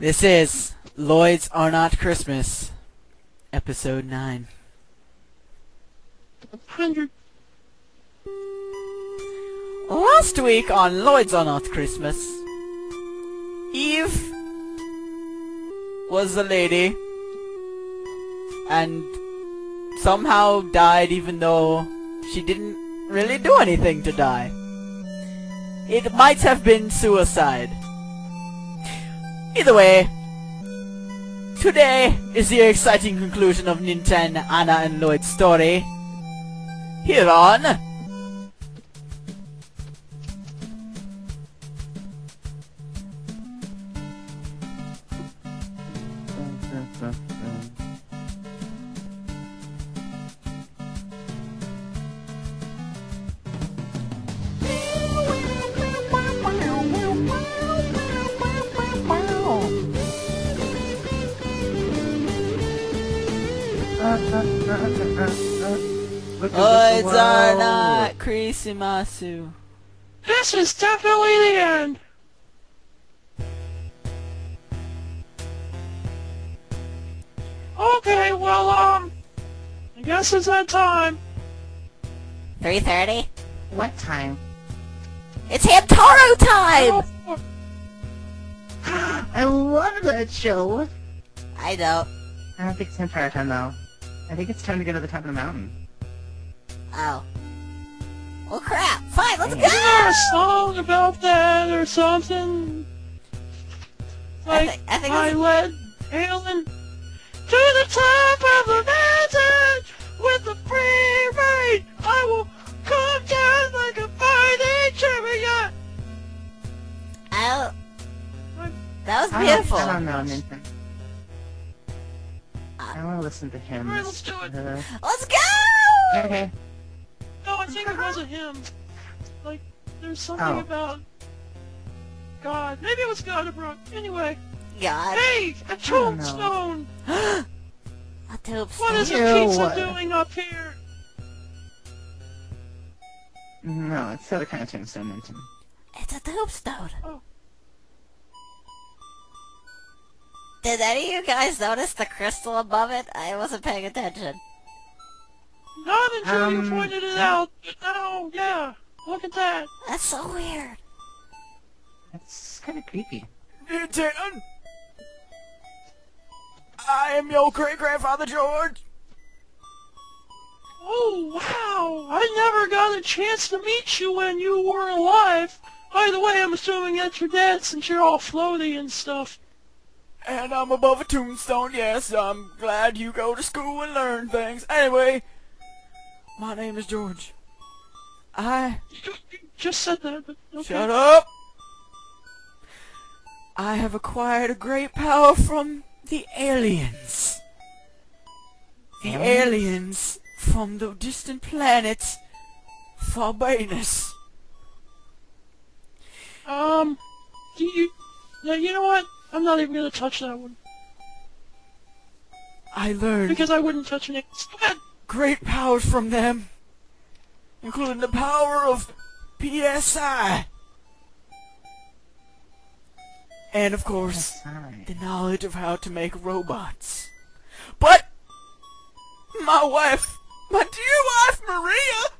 This is Loids Are Not Christmas, episode 9. Hundred. Last week on Loids Are Not Christmas, Eve was a lady and somehow died even though she didn't really do anything to die. It might have been suicide. Either way, today is the exciting conclusion of Nintendo, Ana, and Lloyd's story. Here on... Loids are not Christmasu. This is definitely the end. Okay, well, um, I guess it's that time. 3.30? What time? It's Hamtaro time! I love that show. I don't. I don't think it's Empire time though. I think it's time to go to the top of the mountain. Oh. Well crap, fine, let's Yeah. Is there a song about that or something? I Like, I think I led Helen to the top of the mountain with the free rein. I will come down like a fighting chariot. Oh. That was I don't- beautiful. I don't know, Nintendo. I want to listen to him. Alright, let's do it. Uh, Let's go! okay. No, I think it wasn't him. Like, there's something Oh. about God. Maybe it was God Godabrook. Anyway, God. hey, a tombstone. A tombstone. What is a Ew. pizza doing up here? No, it's the other kind of tombstone, Nintendo. It's a tombstone. Oh. Did any of you guys notice the crystal above it? I wasn't paying attention. Not until you Um, pointed it out. But now, yeah, look at that. That's so weird. It's kind of creepy. Nintendo! I am your great-grandfather George. Oh, wow! I never got a chance to meet you when you were alive. By the way, I'm assuming that's your dad since you're all floaty and stuff. And I'm above a tombstone, yes. I'm glad you go to school and learn things. Anyway, my name is George. I... You just said that, okay. Shut up! I have acquired a great power from the aliens. The Aliens? aliens from the distant planet Farbanus. Um, do you... Yeah, you know what? I'm not even gonna touch that one. I learned Because I wouldn't touch it. Go ahead. great powers from them, including the power of PSI. And of course, Alright. the knowledge of how to make robots. But my wife, my dear wife Maria,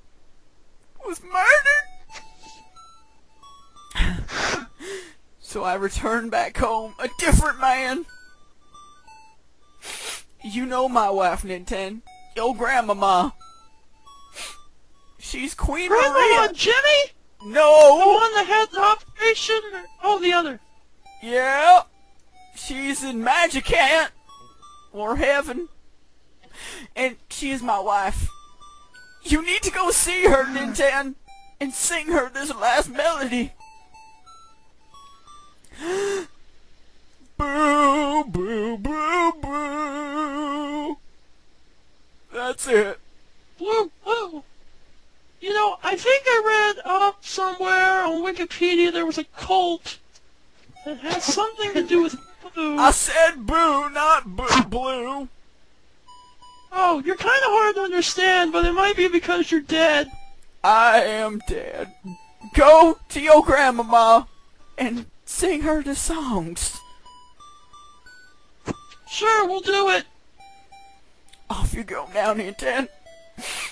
was murdered. So I returned back home a different man. You know my wife, Nintendo. Your grandmama. She's Queen Grandma Maria. Jimmy? The No. one that had the operation? Oh, the other. Yeah, she's in Magicant or heaven, and she is my wife. You need to go see her, Nintendo, and sing her this last melody. That's it. Blue, blue. You know, I think I read up somewhere on Wikipedia there was a cult that had something to do with blue. I said boo, not boo, blue. Oh, you're kind of hard to understand, but it might be because you're dead. I am dead. Go to your grandmama and sing her the songs. Sure, we'll do it. Off you go now, Ninten.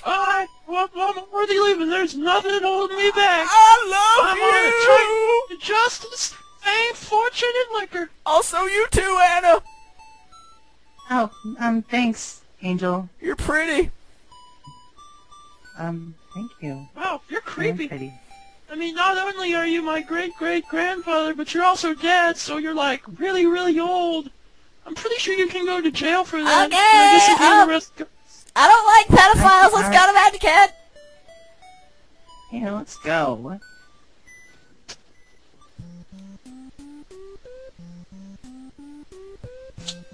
I, well, I'm already leaving. There's nothing holding me back. I love I'm on a train to justice, fame, fortune, and liquor. Also, you too, Ana. Oh, um, thanks, Angel. You're pretty. Um, thank you. Wow, you're Very creepy. pretty. I mean, not only are you my great-great-grandfather, but you're also dead, so you're, like, really, really old. I'm pretty sure you can go to jail for that. Okay, I guess if um, I don't like pedophiles. Let's go to Magicant. Yeah, let's go.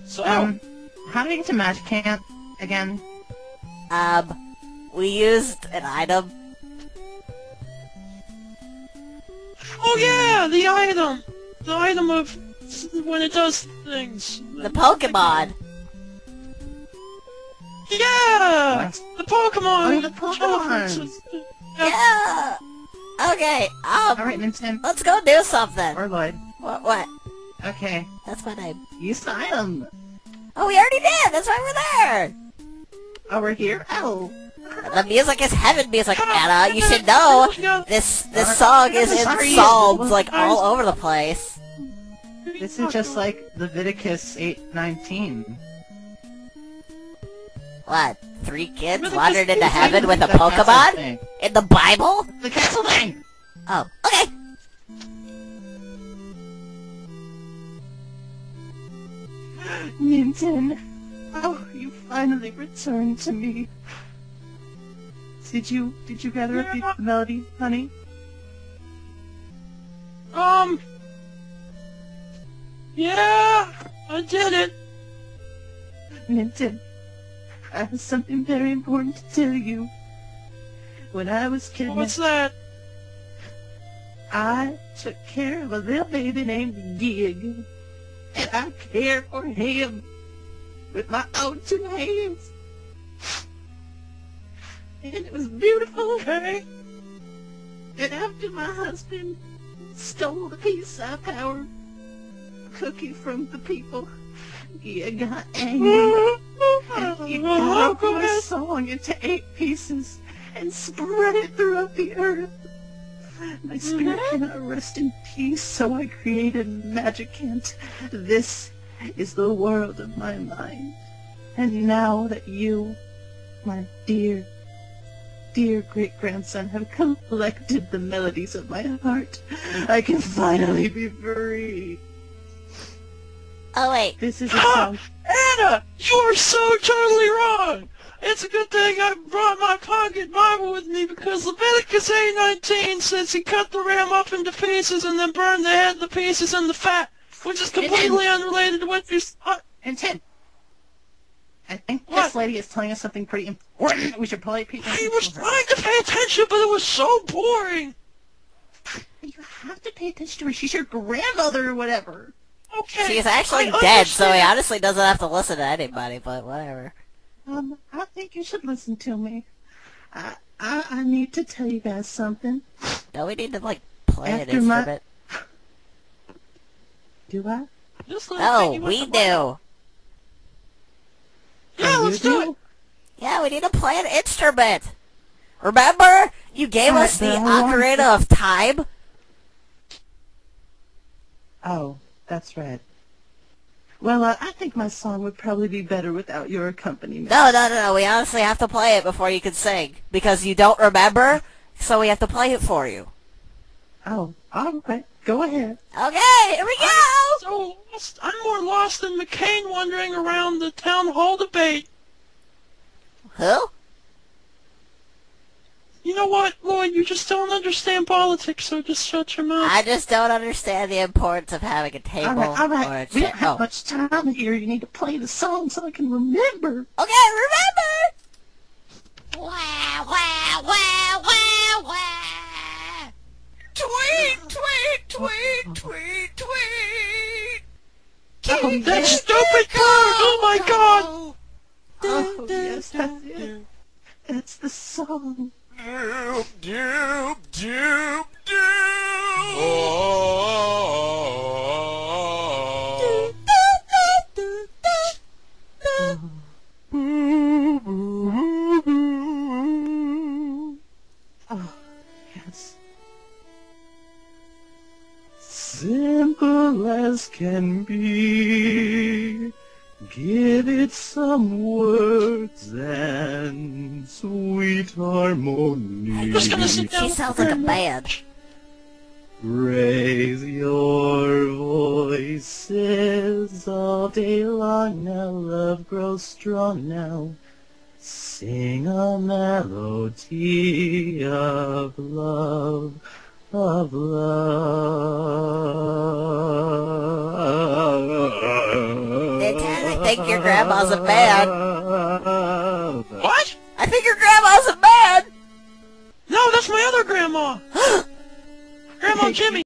So, Um, how do we get to Magicant again? Um, we used an item. oh yeah, the item! The item of when it does things. The Pokemon. Yeah! What? The Pokemon! Oh, the Pokemon. Yeah. Okay. Um, Alright, Nintendo. let's go do something. Or Lloyd. What? What? Okay. That's my name. Use the item. Oh, we already did. That's why we're there. Oh, we're here? Oh. The music is heaven music, Ana. You should know. This this song is in psalms like all over the place. This is just like Leviticus 8:19. What? Three kids Really, wandered into heaven with a The Pokemon in the Bible? The castle thing! Oh, okay. Minton. Oh, you finally returned to me. Did you did you gather up Yeah. the melody, honey? Um. Yeah, I did it. Minton, I have something very important to tell you. When I was kidnapped, What's that? I took care of a little baby named Gig. And I cared for him with my own two hands. And it was beautiful. Okay. And after my husband stole the peace I power cookie from the people, Gig got angry. And he broke Go my song into eight pieces and spread it throughout the earth. My spirit mm-hmm. cannot rest in peace, so I created Magicant. This is the world of my mind. And now that you, my dear, dear great-grandson, have collected the melodies of my heart, I can finally be free. Oh wait. This is a song. Ana, you are so totally wrong. It's a good thing I brought my pocket Bible with me because Leviticus 8:19 says he cut the ram up into pieces and then burned the head, the pieces, and the fat, which is completely unrelated to what you. Uh, And Tim, I think What? this lady is telling us something pretty important. That we should probably pay I attention was to her. trying to pay attention, but it was so boring. You have to pay attention to her. She's your grandmother or whatever. Okay. She's actually I dead, so he honestly doesn't have to listen to anybody, but whatever. Um, I think you should listen to me. I, I, I need to tell you guys something. Don't we need to, like, play an After my- instrument? Do I? Just let No, we do. Yeah, Oh, let's you do it. Yeah, we need to play an instrument. Remember? You gave Alright, us the then I want Ocarina of Time? Oh, that's right. Well, uh, I think my song would probably be better without your accompaniment. No, no, no, no. We honestly have to play it before you can sing. Because you don't remember, so we have to play it for you. Oh, all right. Go ahead. Okay, here we go! I'm So lost. I'm more lost than McCain wandering around the town hall debate. Who? You know what, Lloyd? You just don't understand politics, so just shut your mouth. I just don't understand the importance of having a table All right, all right. We don't have Oh. much time here. You need to play the song so I can remember. Okay, remember! Wah, wah, wah, wah, wah. Tweet, tweet, tweet, tweet, tweet. Oh, That stupid bird! Oh my god! Oh, yes, that's it. That's the song. Give it some words and sweet harmony. I'm just gonna sit down. She sounds like a bad. Raise your voices all day long now, love grows strong now. Sing a melody of love, of love. Think your grandma's a bad. What? I think your grandma's a bad. No, that's my other grandma. Grandma Jimmy.